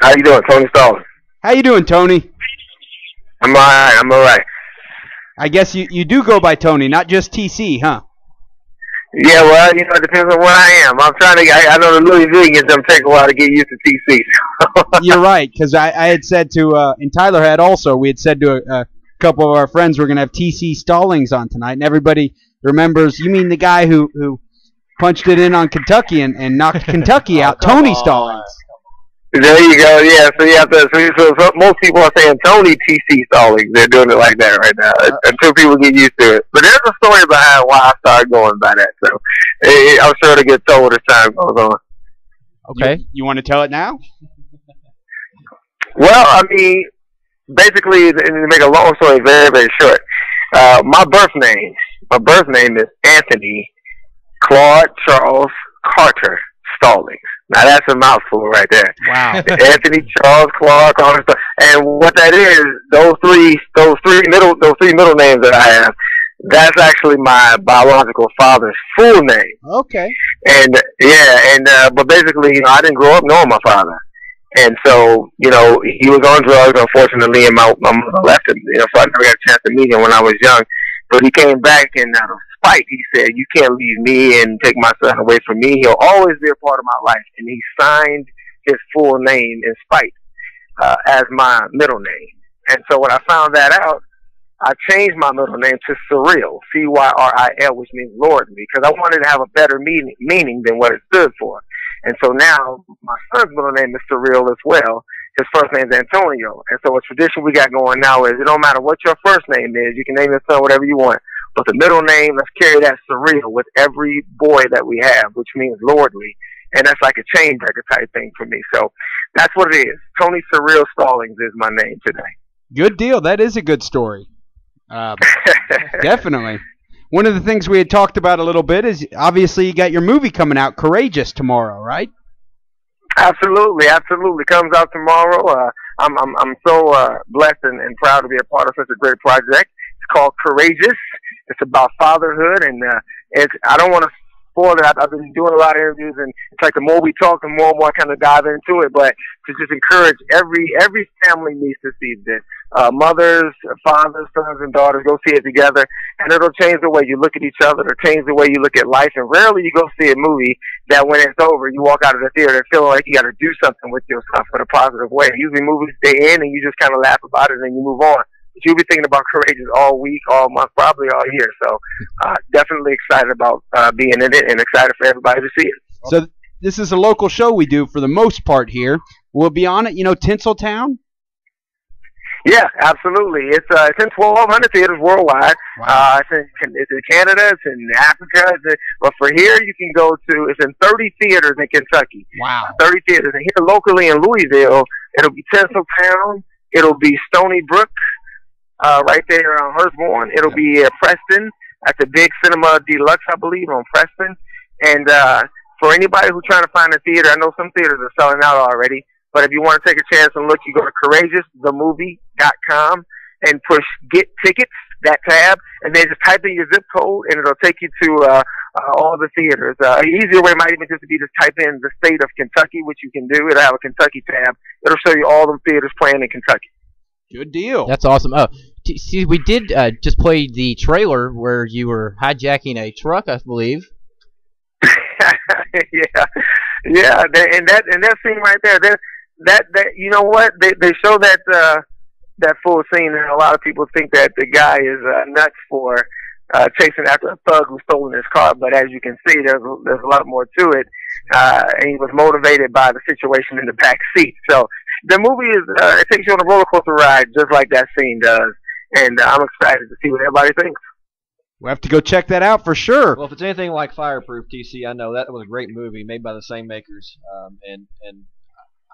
How you doing, Tony Stallings? How you doing, Tony? I'm all right. I'm all right. I guess you, you do go by Tony, not just TC, huh? Yeah, well, you know, it depends on where I am. I'm trying to. I, I know the Louis Vegans. I'm taking a while to get used to TC. You're right, because I, I had said to, uh, and Tyler had also, we had said to a, a couple of our friends we're going to have TC Stallings on tonight, and everybody remembers, you mean the guy who, who punched it in on Kentucky and, and knocked Kentucky out, Oh, come Tony on. Stallings. There you go. Yeah. So you have to. So, so, so most people are saying Tony TC Stallings. They're doing it like that right now Uh, until people get used to it. But there's a story behind why I started going by that. So eh, I'm sure it'll get told as time goes on. Okay. You, you want to tell it now? Well, I mean, basically, to make a long story very, very short, uh, my birth name, my birth name is Anthony Claude Charles Carter Stallings. Now that's a mouthful right there. Wow. Anthony Charles Clark, Carter, Stall- and what that is, those three, those three middle, those three middle names that I have, that's actually my biological father's full name. Okay. And yeah, and uh, but basically, you know, I didn't grow up knowing my father, and so you know, he was on drugs, unfortunately, and my my mother left him. You know, so I never got a chance to meet him when I was young. But he came back, and out spite, he said, "You can't leave me and take my son away from me. He'll always be a part of my life." And he signed his full name in spite uh, as my middle name. And so when I found that out, I changed my middle name to Cyril, C Y R I L, which means lordly, because I wanted to have a better meaning, meaning than what it stood for. And so now my son's middle name is Cyril as well. His first name is Antonio. And so a tradition we got going now is it don't matter what your first name is, you can name your son whatever you want. But the middle name, let's carry that Cyril with every boy that we have, which means lordly. And that's like a chain breaker type thing for me. So that's what it is. Tony Cyril Stallings is my name today. Good deal. That is a good story. Uh, definitely. One of the things we had talked about a little bit is obviously you got your movie coming out, Courageous, tomorrow, right? Absolutely, absolutely. Comes out tomorrow. Uh, I'm I'm I'm so uh, blessed and, and proud to be a part of such a great project. Called Courageous. It's about fatherhood, and uh, it's I don't want to spoil it. I've, I've been doing a lot of interviews, and it's like the more we talk, the more and more I kind of dive into it. But to just encourage every every family needs to see this. Uh, mothers, fathers, sons, and daughters go see it together, and it'll change the way you look at each other. It'll change the way you look at life. And rarely you go see a movie that when it's over, you walk out of the theater feeling like you got to do something with yourself in a positive way. Usually movies stay in and you just kind of laugh about it and you move on. You'll be thinking about Courageous all week, all month, probably all year. So uh, definitely excited about uh, being in it and excited for everybody to see it. So this is a local show we do for the most part here. We'll be on it, you know, Tinseltown. Yeah, absolutely. It's uh, it's in 1,200 theaters worldwide. Uh, it's in it's in Canada, it's in Africa, it's in, but for here you can go to. It's in 30 theaters in Kentucky. Wow. 30 theaters. And here locally in Louisville, it'll be Tinseltown, it'll be Stony Brook, uh, right there on Hurstbourne. It'll be uh, Preston at the Big Cinema Deluxe, I believe, on Preston. And uh, for anybody who's trying to find a theater, I know some theaters are selling out already. But if you want to take a chance and look, you go to courageousthemovie.com and push get tickets, that tab, and then just type in your zip code and it'll take you to uh, uh, all the theaters. Uh, an easier way might even just be to type in the state of Kentucky, which you can do. It'll have a Kentucky tab. It'll show you all the theaters playing in Kentucky. Good deal. That's awesome. Oh, t- see, we did uh, just play the trailer where you were hijacking a truck, I believe. yeah, yeah, that, and that and that scene right there, that that that you know what they they show that uh, that full scene, and a lot of people think that the guy is uh, nuts for uh, chasing after a thug who stolen his car, but as you can see, there's there's a lot more to it, uh, and he was motivated by the situation in the back seat. So the movie is uh, it takes you on a roller coaster ride, just like that scene does, and uh, I'm excited to see what everybody thinks. We'll have to go check that out for sure. Well, if it's anything like Fireproof, TC, I know that was a great movie made by the same makers, um, and and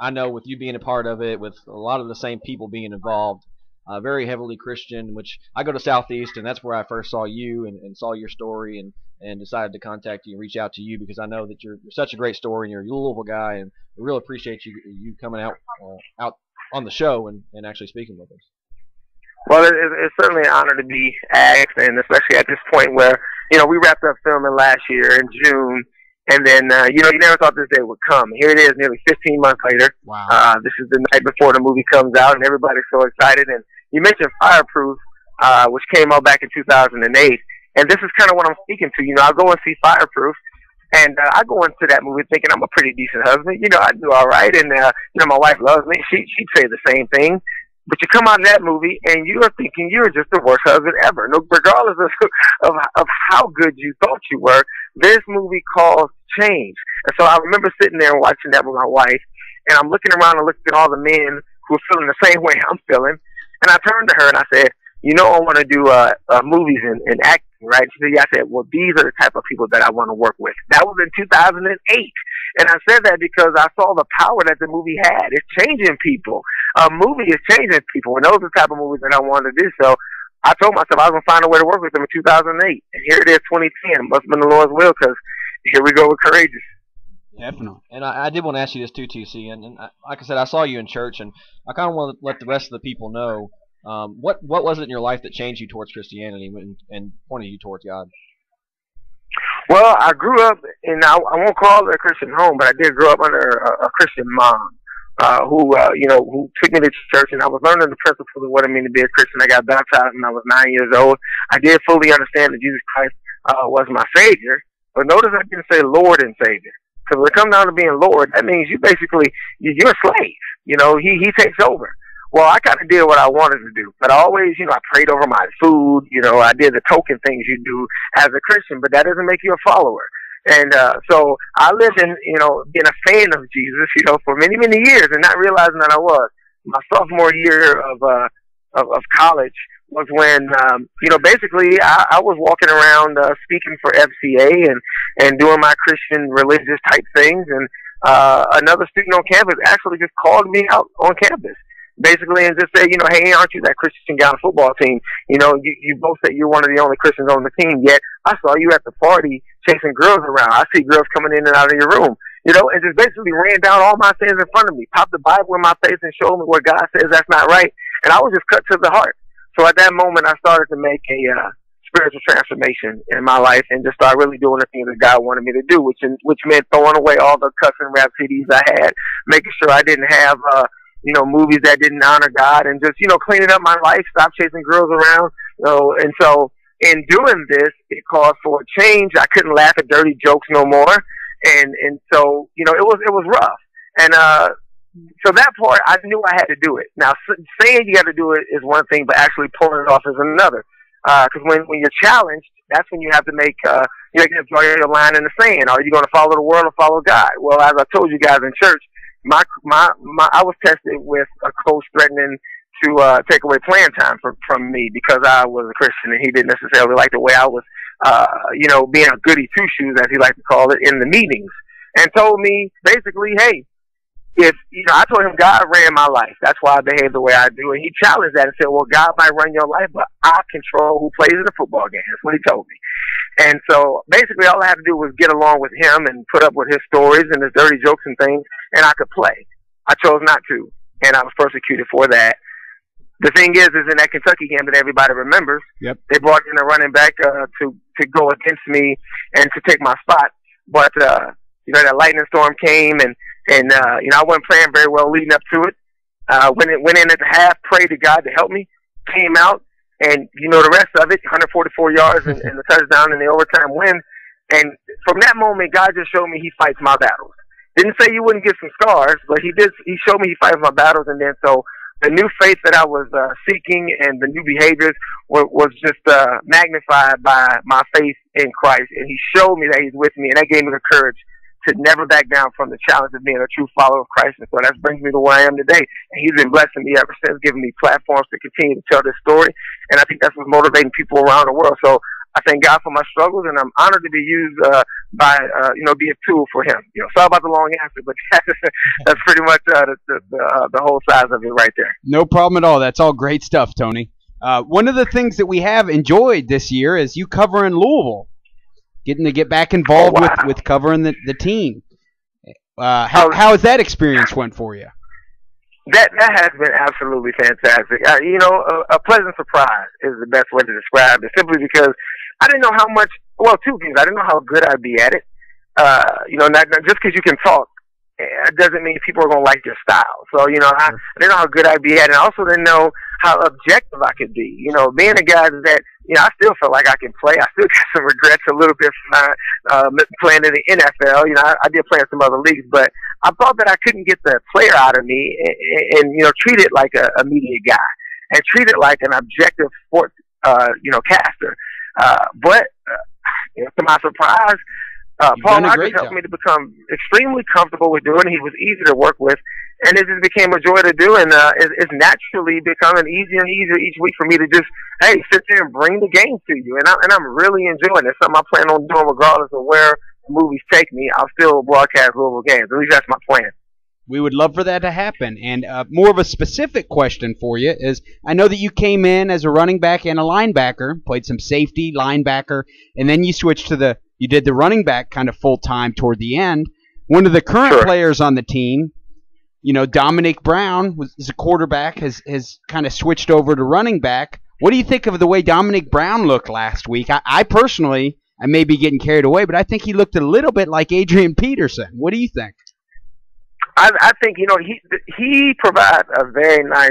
I know with you being a part of it, with a lot of the same people being involved, uh, very heavily Christian. Which I go to Southeast, and that's where I first saw you and, and saw your story, and and decided to contact you and reach out to you because I know that you're, you're such a great story and you're a Louisville guy, and we really appreciate you you coming out uh, out on the show and, and actually speaking with us. Well, it, it- it's certainly an honor to be asked, and especially at this point where you know we wrapped up filming last year in June, And then, uh, you know, you never thought this day would come. Here it is, nearly 15 months later. Wow. Uh, this is the night before the movie comes out, and everybody's so excited. And you mentioned Fireproof, uh, which came out back in 2008. And this is kind of what I'm speaking to. You know, I'll go and see Fireproof, and uh, I go into that movie thinking I'm a pretty decent husband. You know, I do all right, and uh, you know, my wife loves me. She she'd say the same thing. But you come out of that movie and you are thinking you're just the worst husband ever. No, regardless of, of of how good you thought you were, this movie caused change. And so I remember sitting there watching that with my wife, and I'm looking around and looking at all the men who are feeling the same way I'm feeling, and I turned to her and I said, "You know, I want to do uh, uh, movies and, and acting, right?" She said, "Yeah." I said, "Well, these are the type of people that I want to work with." That was in 2008. And I said that because I saw the power that the movie had. It's changing people. A movie is changing people. And those are the type of movies that I wanted to do. So I told myself I was going to find a way to work with them in 2008. And here it is, 2010. Must have been the Lord's will because here we go with Courageous. Definitely. And I, I did want to ask you this too, TC. And, and I, like I said, I saw you in church, and I kind of want to let the rest of the people know um, what what was it in your life that changed you towards Christianity and, and pointed you towards God. Well, I grew up in I, I won't call it a Christian home, but I did grow up under a, a Christian mom. Uh, who uh, you know who took me to church, and I was learning the principles of what it means to be a Christian. I got baptized when I was nine years old. I did fully understand that Jesus Christ uh, was my Savior, but notice I didn't say Lord and Savior, because when it comes down to being Lord, that means you basically you're a slave. You know, he he takes over. Well, I kind of did what I wanted to do, but I always, you know, I prayed over my food. You know, I did the token things you do as a Christian, but that doesn't make you a follower. And uh, so I lived in, you know, being a fan of Jesus, you know, for many, many years, and not realizing that I was. My sophomore year of uh, of, of college was when, um, you know, basically I, I was walking around uh, speaking for FCA and and doing my Christian religious type things, and uh, another student on campus actually just called me out on campus basically and just say, you know, hey, aren't you that Christian guy on the football team? You know, you, you both said you're one of the only Christians on the team, yet I saw you at the party chasing girls around. I see girls coming in and out of your room. You know, and just basically ran down all my sins in front of me, popped the Bible in my face and showed me what God says that's not right. And I was just cut to the heart. So at that moment, I started to make a, uh, spiritual transformation in my life and just start really doing the things that God wanted me to do, which in, which meant throwing away all the cussing rap CDs I had, making sure I didn't have uh you know, movies that didn't honor God and just, you know, cleaning up my life, stop chasing girls around, you know, and so in doing this, it caused for a change. I couldn't laugh at dirty jokes no more. And, and so, you know, it was, it was rough. And, uh, so that part, I knew I had to do it. Now, saying you got to do it is one thing, but actually pulling it off is another. Because uh, when when you're challenged, that's when you have to make uh, you have to draw your line in the sand. Are you going to follow the world or follow God? Well, as I told you guys in church, my my my I was tested with a coach threatening to uh, take away playing time from from me because I was a Christian and he didn't necessarily like the way I was, uh, you know, being a goody two shoes as he liked to call it in the meetings, and told me basically, hey, if you know, I told him God ran my life. That's why I behave the way I do. And he challenged that and said, "Well, God might run your life, but I control who plays in the football game." That's what he told me. And so basically, all I had to do was get along with him and put up with his stories and his dirty jokes and things, and I could play. I chose not to, and I was persecuted for that. The thing is, is in that Kentucky game that everybody remembers, yep. they brought in a running back uh, to to go against me and to take my spot, but uh, you know that lightning storm came and and uh, you know I wasn't playing very well leading up to it. Uh, when it went in at the half, prayed to God to help me. Came out, and you know the rest of it: 144 yards and, and the touchdown and the overtime win. And from that moment, God just showed me He fights my battles. Didn't say you wouldn't get some scars, but He did. He showed me He fights my battles, and then so the new faith that I was uh, seeking and the new behaviors were, was just uh, magnified by my faith in Christ. And He showed me that He's with me, and that gave me the courage to never back down from the challenge of being a true follower of Christ. And so that brings me to where I am today. And he's been blessing me ever since, giving me platforms to continue to tell this story. And I think that's what's motivating people around the world. So I thank God for my struggles, and I'm honored to be used uh, by, uh, you know, be a tool for Him. You know, sorry about the long answer, but that's, pretty much uh, the the, the, uh, the whole size of it right there. No problem at all. That's all great stuff, Tony. Uh, one of the things that we have enjoyed this year is you covering Louisville getting to get back involved oh, wow. with, with covering the, the team. Uh, how, how has that experience went for you? That that has been absolutely fantastic. Uh, you know, a, a pleasant surprise is the best way to describe it. Simply because I didn't know how much. Well, two things. I didn't know how good I'd be at it, uh, you know, not, not just because you can talk, it doesn't mean people are going to like your style. So, you know, I, I didn't know how good I'd be at it. And I also didn't know how objective I could be. You know, being a guy that, you know, I still feel like I can play. I still got some regrets a little bit from uh, playing in the NFL. You know, I, I did play in some other leagues, but I thought that I couldn't get the player out of me and, and you know, treat it like a, a media guy and treat it like an objective sports, uh, you know, caster. Uh, but, uh, you know, to my surprise, uh, Paul Rogers helped job. me to become extremely comfortable with doing. He was easy to work with, and it just became a joy to do. And uh, it, it's naturally becoming easier and easier each week for me to just hey sit there and bring the game to you. And, I, and I'm really enjoying it. Something I plan on doing regardless of where the movies take me. I'll still broadcast Louisville games. At least that's my plan. We would love for that to happen. And uh, more of a specific question for you is I know that you came in as a running back and a linebacker, played some safety, linebacker, and then you switched to the you did the running back kind of full time toward the end. One of the current sure. players on the team, you know, Dominic Brown was is a quarterback, has has kind of switched over to running back. What do you think of the way Dominic Brown looked last week? I, I personally, I may be getting carried away, but I think he looked a little bit like Adrian Peterson. What do you think? I, I think you know he he provides a very nice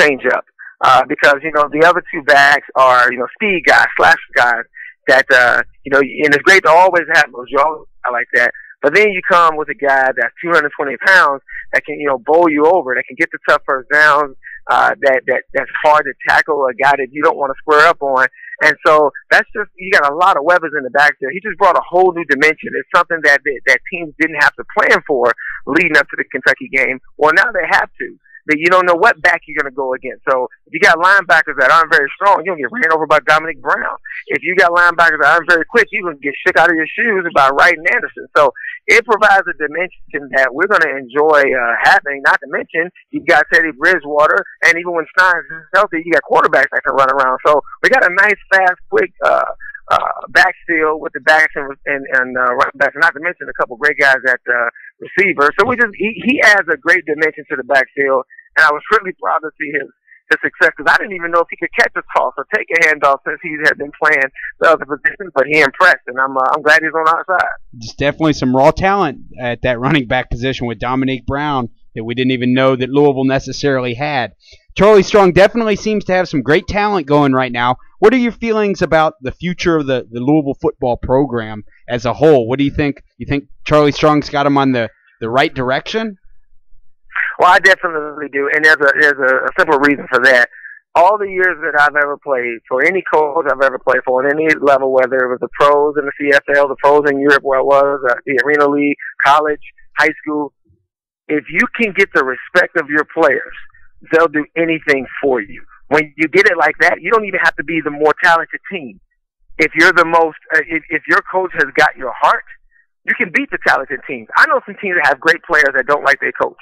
changeup uh, because you know the other two backs are you know speed guys, slash guys, that uh, you know, and it's great to always have those y'all I like that. But then you come with a guy that's 220 pounds that can, you know, bowl you over, that can get the tough first downs, uh, that, that, that's hard to tackle, a guy that you don't want to square up on. And so that's just, you got a lot of weapons in the back there. He just brought a whole new dimension. It's something that, that, that teams didn't have to plan for leading up to the Kentucky game. Well, now they have to that you don't know what back you're going to go against. So if you got linebackers that aren't very strong, you're going to get ran over by Dominic Brown. If you got linebackers that aren't very quick, you're going to get shook out of your shoes by Wright and Anderson. So it provides a dimension that we're going to enjoy uh, having. Not to mention, you've got Teddy Bridgewater, and even when Steins healthy, you got quarterbacks that can run around. So we got a nice, fast, quick. Uh, uh, backfield with the backs and and, and uh, running backs, not to mention a couple great guys at uh, receiver. So we just he, he adds a great dimension to the backfield, and I was really proud to see his his success because I didn't even know if he could catch a toss or take a handoff since he had been playing the other positions, but he impressed, and I'm uh, I'm glad he's on our side. There's definitely some raw talent at that running back position with Dominique Brown that we didn't even know that Louisville necessarily had. Charlie Strong definitely seems to have some great talent going right now. What are your feelings about the future of the, the Louisville football program as a whole? What do you think? You think Charlie Strong's got him on the, the right direction? Well, I definitely do, and there's a there's a, simple reason for that. All the years that I've ever played for any coach I've ever played for at any level, whether it was the pros in the CFL, the pros in Europe, where it was uh, the Arena League, college, high school, if you can get the respect of your players, they'll do anything for you. When you get it like that, you don't even have to be the more talented team. If you're the most, uh, if, if your coach has got your heart, you can beat the talented teams. I know some teams that have great players that don't like their coach.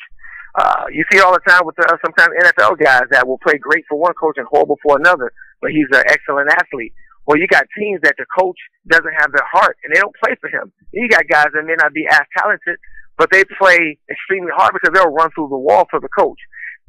Uh, you see all the time with uh, sometimes NFL guys that will play great for one coach and horrible for another, but he's an excellent athlete. Well, you got teams that the coach doesn't have their heart and they don't play for him. You got guys that may not be as talented, but they play extremely hard because they'll run through the wall for the coach.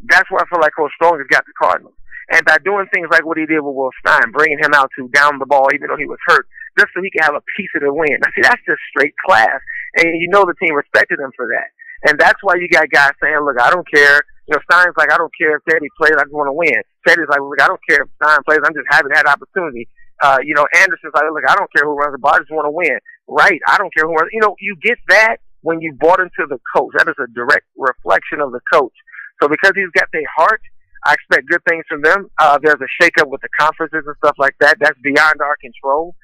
That's where I feel like Coach Strong has got the Cardinals. And by doing things like what he did with Will Stein, bringing him out to down the ball even though he was hurt, just so he can have a piece of the win. Now, see, that's just straight class. And you know the team respected him for that. And that's why you got guys saying, look, I don't care. You know, Stein's like, I don't care if Teddy plays, I just want to win. Teddy's like, look, I don't care if Stein plays, I'm just having that opportunity. Uh, you know, Anderson's like, look, I don't care who runs the ball, I just want to win. Right, I don't care who runs. You know, you get that when you bought into the coach. That is a direct reflection of the coach. So because he's got their heart, I expect good things from them. Uh, there's a shakeup with the conferences and stuff like that. That's beyond our control.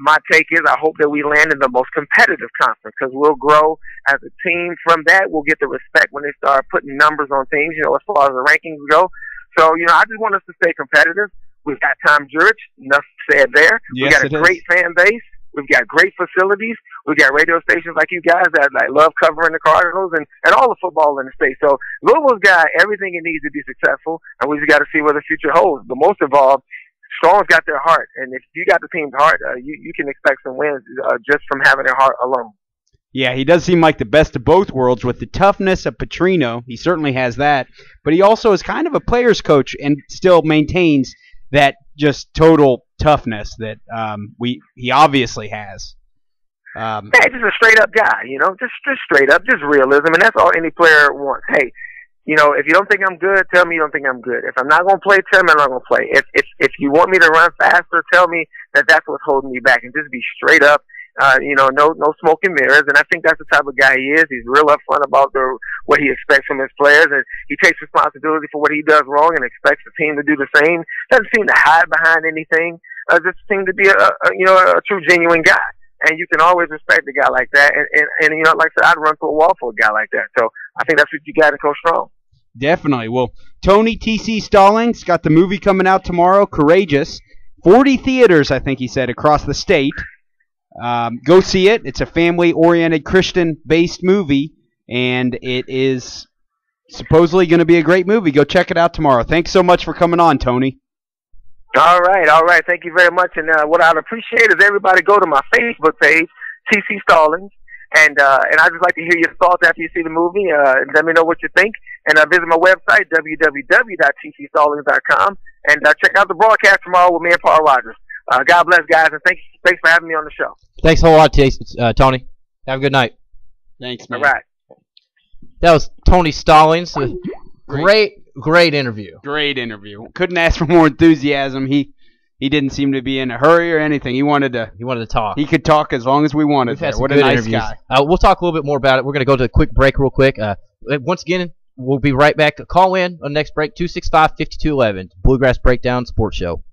My take is I hope that we land in the most competitive conference because we'll grow as a team from that. We'll get the respect when they start putting numbers on things, you know, as far as the rankings go. So, you know, I just want us to stay competitive. We've got Tom Jurich, enough said there. Yes, we got a great is. fan base. We've got great facilities. We've got radio stations like you guys that like, love covering the Cardinals and, and all the football in the state. So Louisville's got everything it needs to be successful, and we just got to see where the future holds. But most of all, Strong's got their heart, and if you got the team's heart, uh, you you can expect some wins uh, just from having their heart alone. Yeah, he does seem like the best of both worlds with the toughness of Petrino. He certainly has that, but he also is kind of a player's coach and still maintains that just total toughness that um, we he obviously has. Um, Hey, just a straight up guy, you know, just just straight up, just realism, and that's all any player wants. Hey, you know, if you don't think I'm good, tell me you don't think I'm good. If I'm not gonna play, tell me I'm not gonna play. If if if you want me to run faster, tell me that that's what's holding me back, and just be straight up. Uh, you know, no no smoking mirrors, and I think that's the type of guy he is. He's real upfront about the what he expects from his players, and he takes responsibility for what he does wrong and expects the team to do the same. Doesn't seem to hide behind anything. Uh, just seems to be a, a you know a true genuine guy and you can always respect a guy like that. And, and, and you know, like I said, I'd run through a wall for a guy like that. So I think that's what you got in Coach Strong. Definitely. Well, Tony TC Stallings got the movie coming out tomorrow, Courageous. 40 theaters, I think he said, across the state. Um, go see it. It's a family oriented, Christian based movie, and it is supposedly going to be a great movie. Go check it out tomorrow. Thanks so much for coming on, Tony. All right, all right. Thank you very much. And uh, what I'd appreciate is everybody go to my Facebook page, TC Stallings, and uh, and I'd just like to hear your thoughts after you see the movie. Uh, and let me know what you think. And uh, visit my website, www.tcstallings.com, and uh, check out the broadcast tomorrow with me and Paul Rogers. Uh, God bless, guys, and thanks thanks for having me on the show. Thanks a whole lot, T- uh, Tony. Have a good night. Thanks, All man. right. That was Tony Stallings. A Great, great interview. Great interview. Couldn't ask for more enthusiasm. He he didn't seem to be in a hurry or anything. He wanted to. He wanted to talk. He could talk as long as we wanted. There. What a nice interviews. guy. Uh, we'll talk a little bit more about it. We're going to go to a quick break real quick. Uh, once again, we'll be right back. Call in on the next break, 265-5211. Bluegrass Breakdown Sports Show.